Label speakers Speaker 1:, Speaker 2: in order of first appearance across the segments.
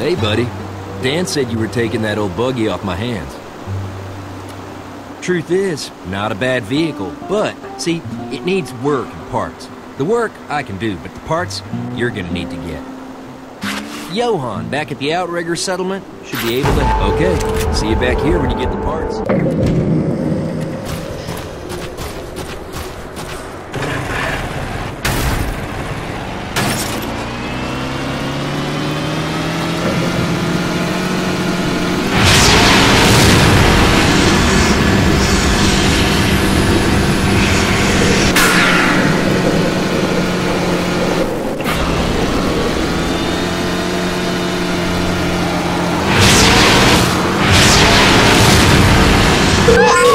Speaker 1: Hey, buddy. Dan said you were taking that old buggy off my hands. Truth is, not a bad vehicle, but, see, it needs work and parts. The work I can do, but the parts you're gonna need to get. Johan, back at the Outrigger settlement, should be able to... Okay, see you back here when you get the parts.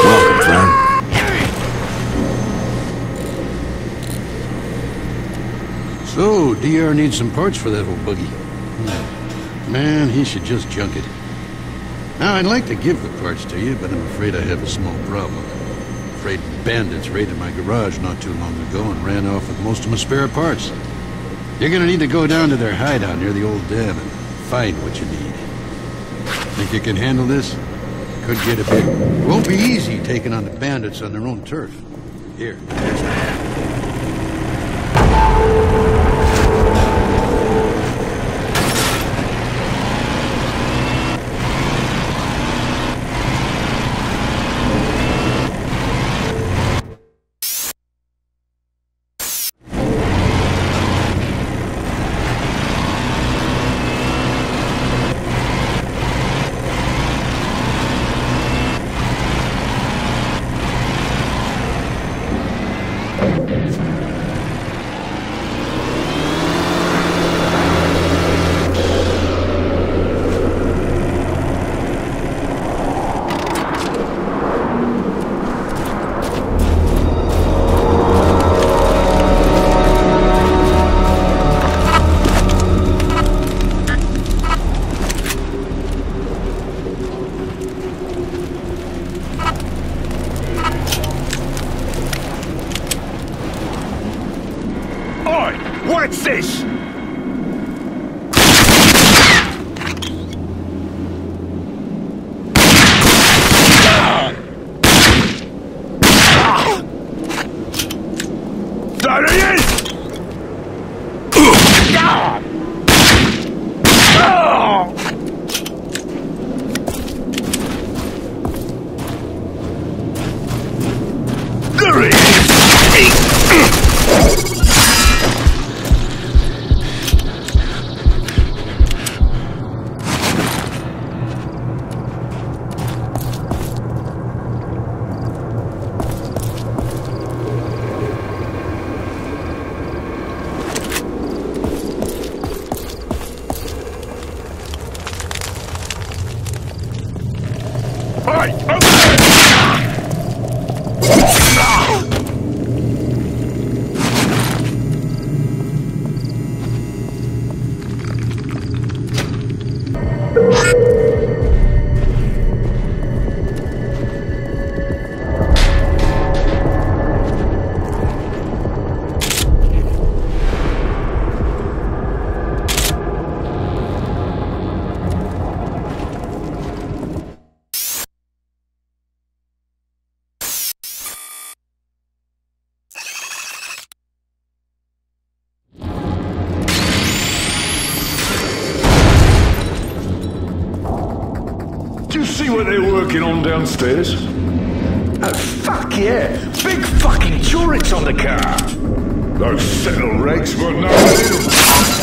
Speaker 2: Welcome, friend.
Speaker 3: DR needs some parts for that old buggy. Man, he should just junk it. Now, I'd like to give the parts to you, but I'm afraid I have a small problem. afraid bandits raided my garage not too long ago and ran off with most of my spare parts. You're gonna need to go down to their hideout near the old dam and find what you need. Think you can handle this? Could get a bit... Won't be easy taking on the bandits on their own turf. Here, here's
Speaker 4: what they're working on downstairs? Oh, fuck yeah! Big fucking turrets on the car! Those settle regs got no deal.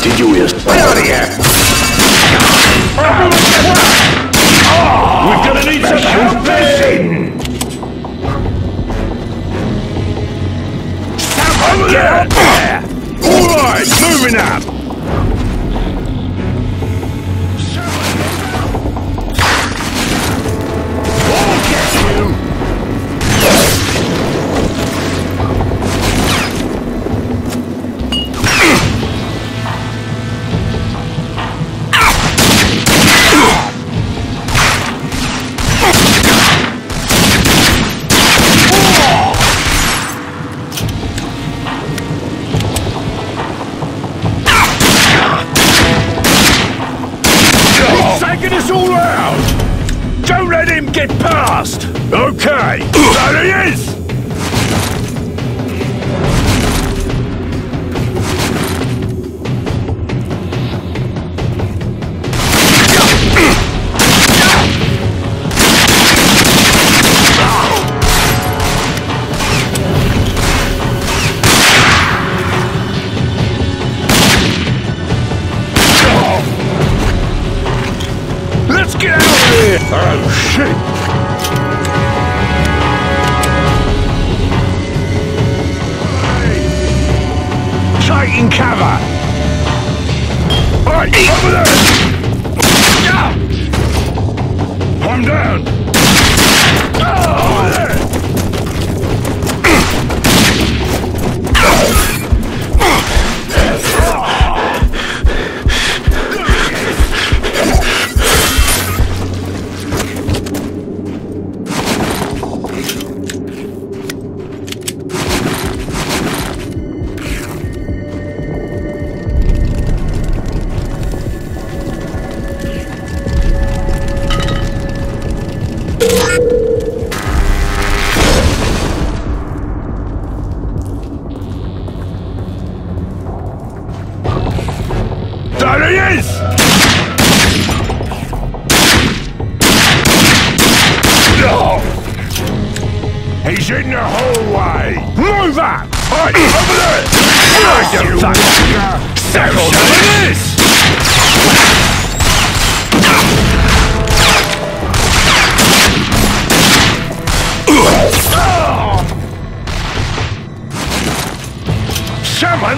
Speaker 2: Did you hear?
Speaker 4: Get out of here! We're gonna need some help fishing! Someone get up there! Alright, moving up!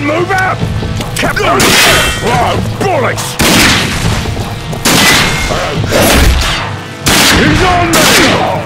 Speaker 4: move out! Captain! Oh, bollocks! He's on me!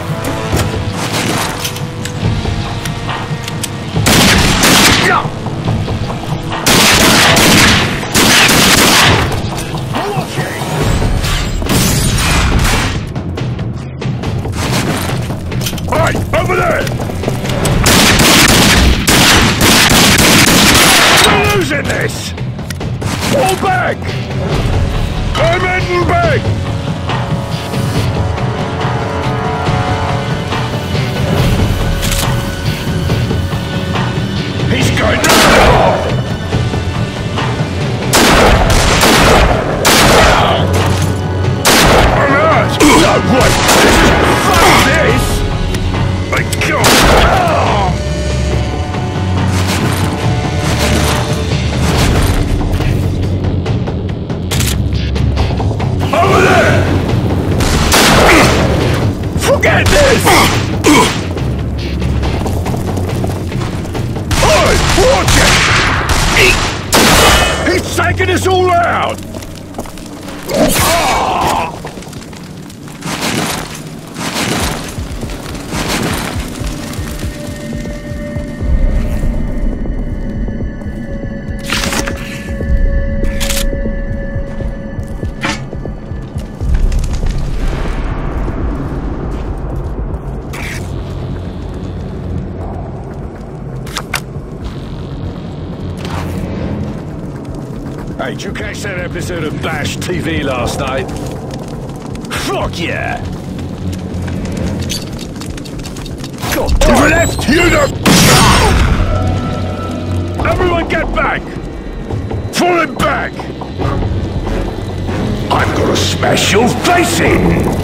Speaker 4: Did you catch that episode of Bash TV last night? Fuck yeah! God, to the left! You the... Ah! Everyone get back! Fall back! I'm gonna smash your face in!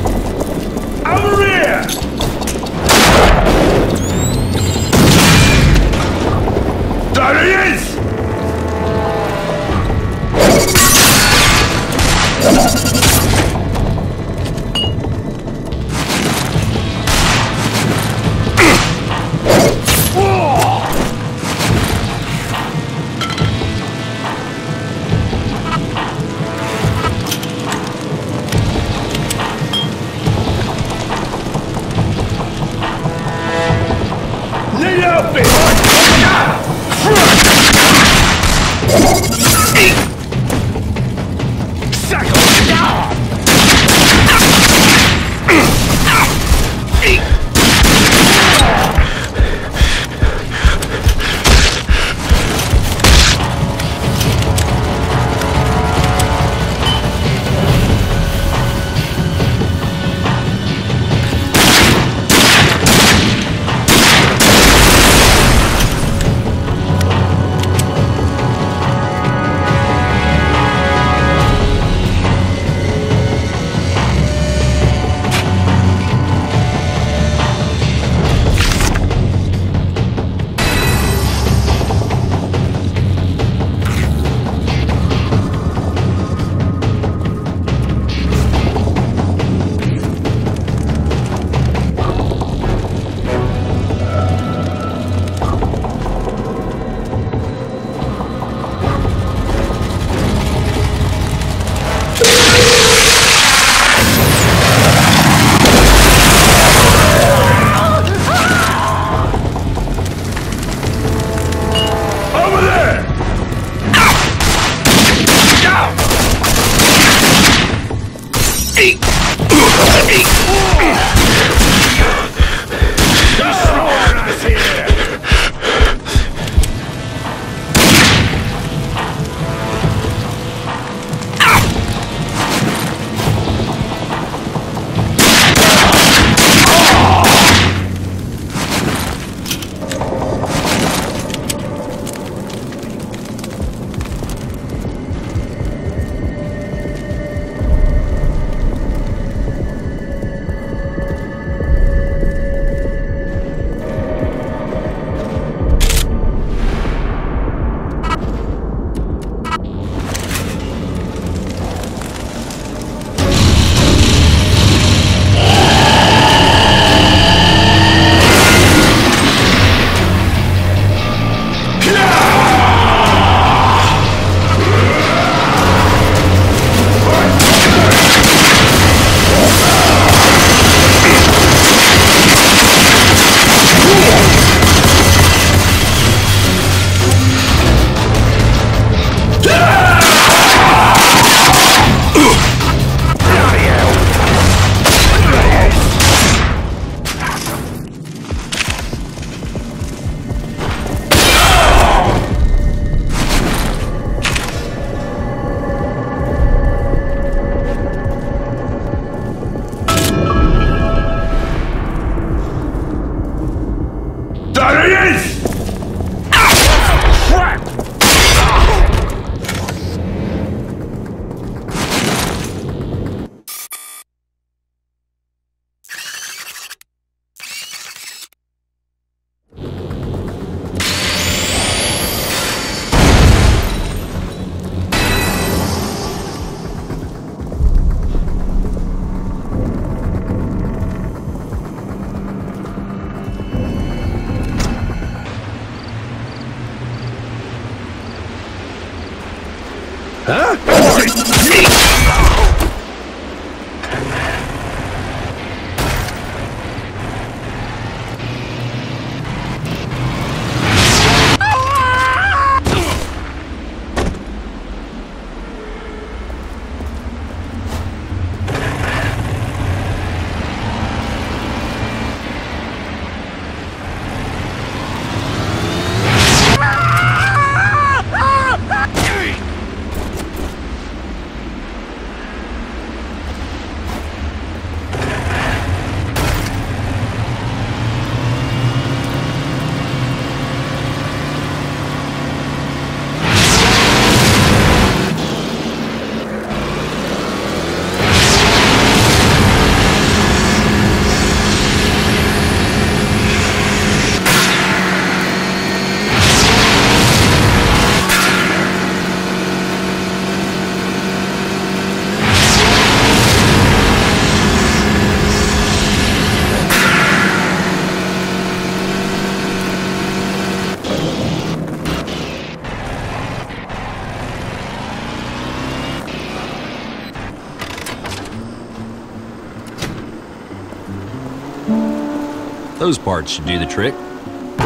Speaker 1: Those parts should do the trick. Okay,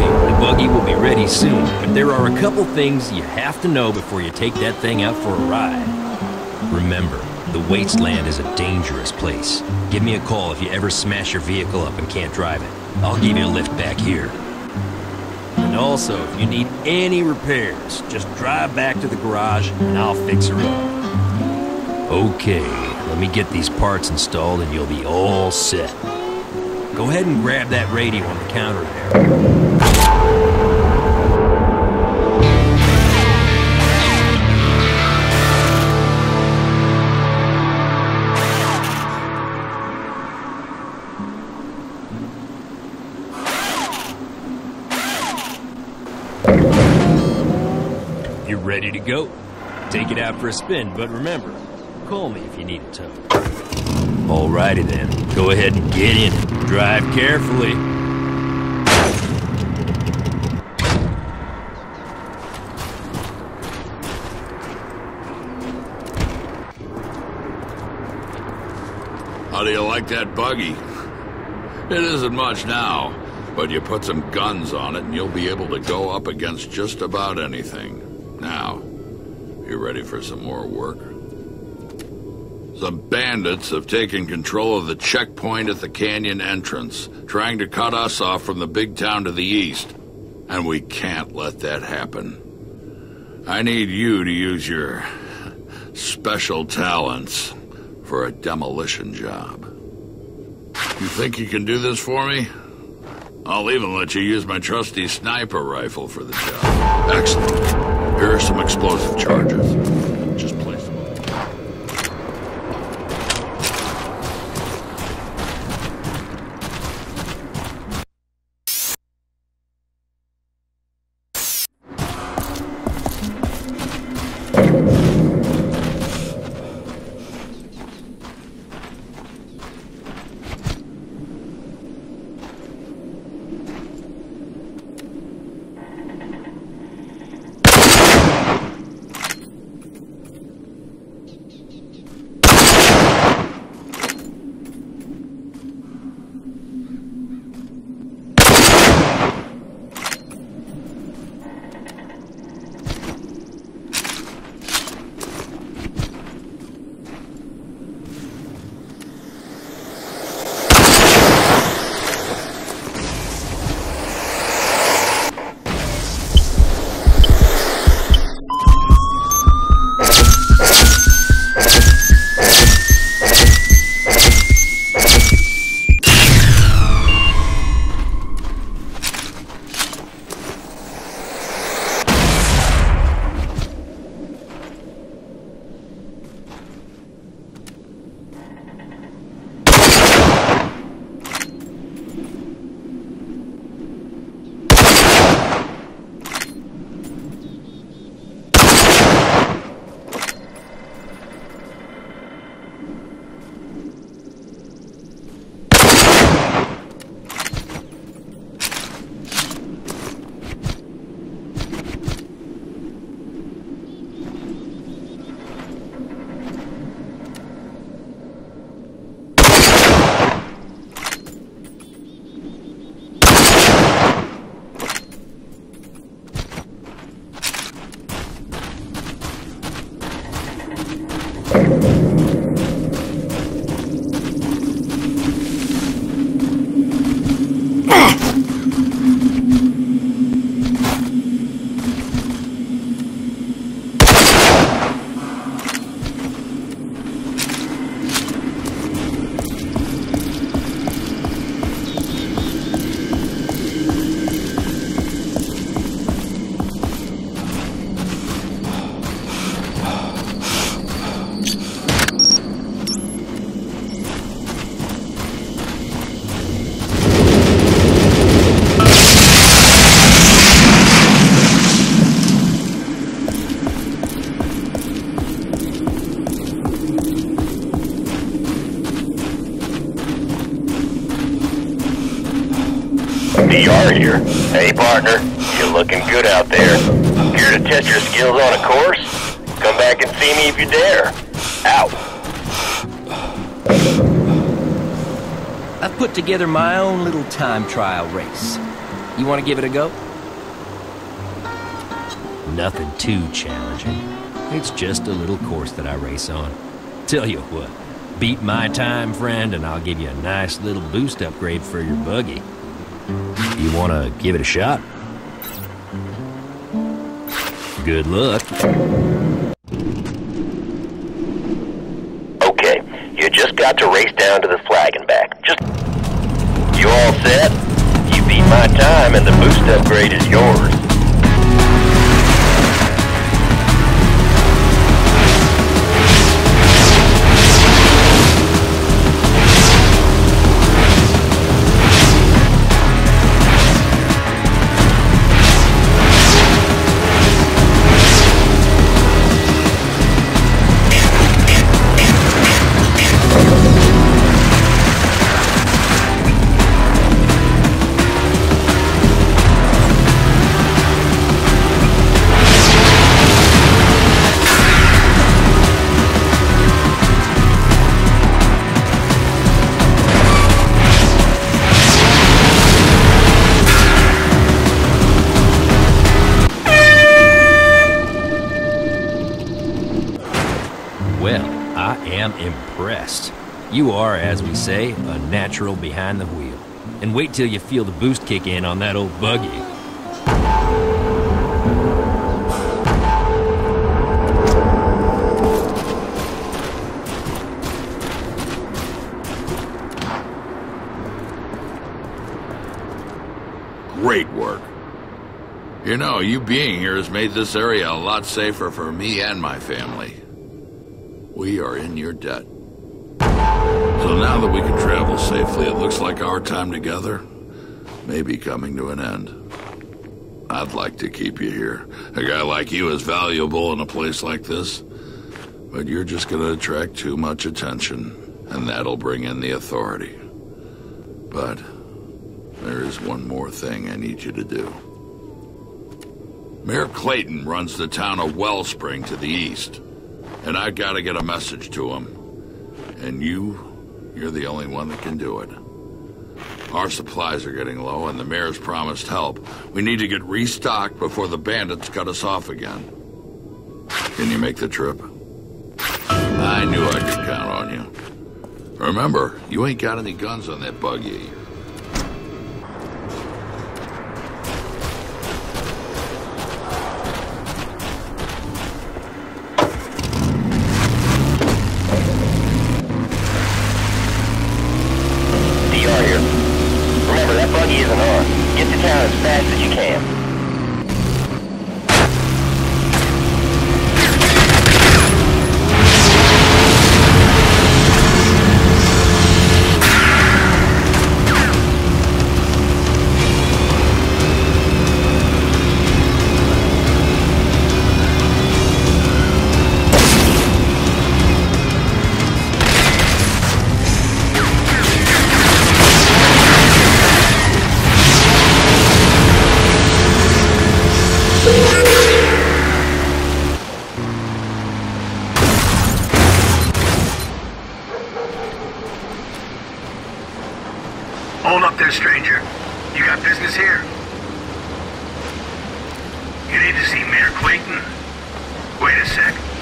Speaker 1: the buggy will be ready soon, but there are a couple things you have to know before you take that thing out for a ride. Remember, the wasteland is a dangerous place. Give me a call if you ever smash your vehicle up and can't drive it. I'll give you a lift back here. And also, if you need any repairs, just drive back to the garage and I'll fix her up. Okay, let me get these parts installed and you'll be all set. Go ahead and grab that radio on the counter there. You're ready to go. Take it out for a spin, but remember, call me if you need a tow. Alrighty then, go ahead and get in. Drive carefully.
Speaker 2: How do you like that buggy? It isn't much now, but you put some guns on it and you'll be able to go up against just about anything. Now, you ready for some more work? Some bandits have taken control of the checkpoint at the canyon entrance, trying to cut us off from the big town to the east. And we can't let that happen. I need you to use your special talents for a demolition job. You think you can do this for me? I'll even let you use my trusty sniper rifle for the job. Excellent. Here are some explosive charges. っ
Speaker 5: て。Here. Hey, partner. You're looking good out there. Here to test your skills on a course? Come back and see me if you dare. Out.
Speaker 1: I've put together my own little time trial race. You want to give it a go? Nothing too challenging. It's just a little course that I race on. Tell you what, beat my time, friend, and I'll give you a nice little boost upgrade for your buggy. You want to give it a shot? Good luck.
Speaker 5: Okay, you just got to race down to the flag and back. Just. You all set? You beat my time and the boost upgrade is yours.
Speaker 1: Say, a natural behind the wheel. And wait till you feel the boost kick in on that old buggy.
Speaker 2: Great work. You know, you being here has made this area a lot safer for me and my family. We are in your debt. So now that we can travel safely, it looks like our time together may be coming to an end. I'd like to keep you here. A guy like you is valuable in a place like this, but you're just going to attract too much attention, and that'll bring in the authority. But there is one more thing I need you to do. Mayor Clayton runs the town of Wellspring to the east, and I've got to get a message to him. And you, you're the only one that can do it. Our supplies are getting low, and the mayor's promised help. We need to get restocked before the bandits cut us off again. Can you make the trip? I knew I could count on you. Remember, you ain't got any guns on that buggy.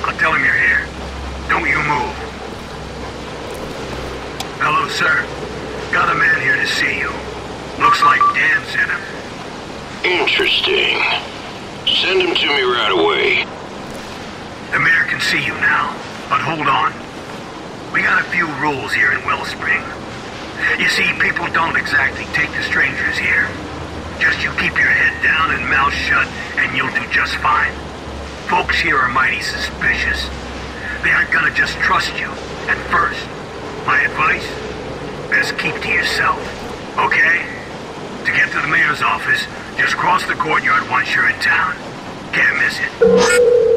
Speaker 6: I'll tell him you're here. Don't you move. Hello, sir. Got a man here to see you. Looks like Dan sent him.
Speaker 5: Interesting. Send him to me right away.
Speaker 6: The mayor can see you now, but hold on. We got a few rules here in Wellspring. You see, people don't exactly take the strangers here. Just you keep your head down and mouth shut, and you'll do just fine. Folks here are mighty suspicious. They aren't gonna just trust you at first. My advice? Best keep to yourself, okay? To get to the mayor's office, just cross the courtyard once you're in town. Can't miss it.